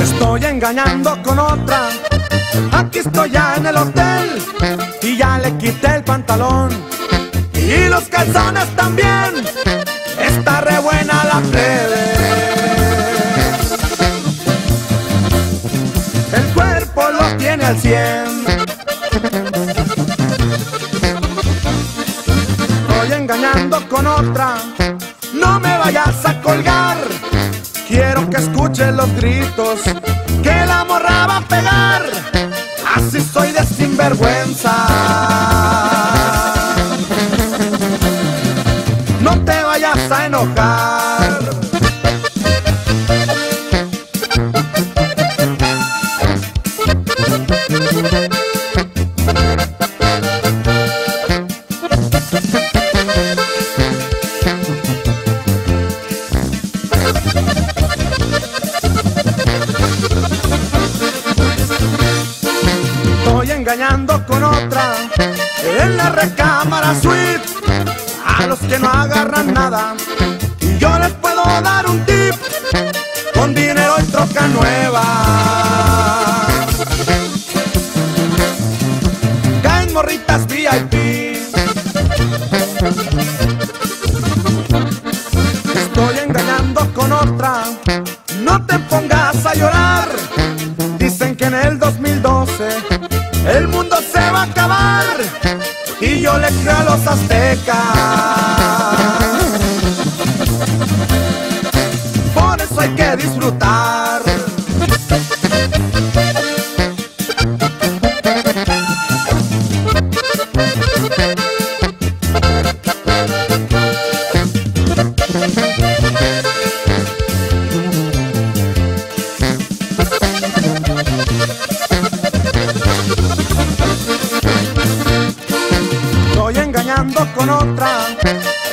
Estoy engañando con otra. Aquí estoy ya en el hotel y ya le quité el pantalón y los calzones también. Está re buena la plebe. El cuerpo lo tiene al cien. Estoy engañando con otra. No me vayas a colgar. Quiero que escuchen los gritos que la morra va a pegar. Así soy de sinvergüenza. Enojar. Estoy engañando con otra en la recámara suite. A los que no agarran nada, yo les puedo dar un tip con dinero y troca nueva. Caen morritas VIP. Estoy engañando con otra, no te pongas a llorar. Dicen que en el 2012 el mundo se va a acabar y yo le creo a los aztecas. Por eso hay que disfrutar.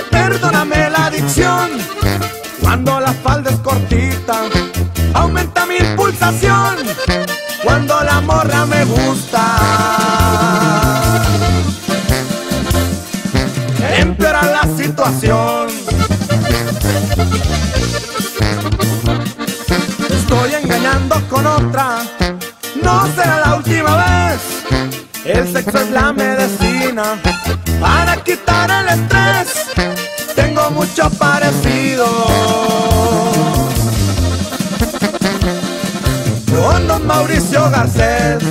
Perdóname la adicción. Cuando la falda es cortita, aumenta mi pulsación. Cuando la morra me gusta, empeora la situación. Estoy engañando con otra. No será la última vez. El sexo es la medicina para quitar el estrés. Tengo mucho parecido con don Mauricio Garcés.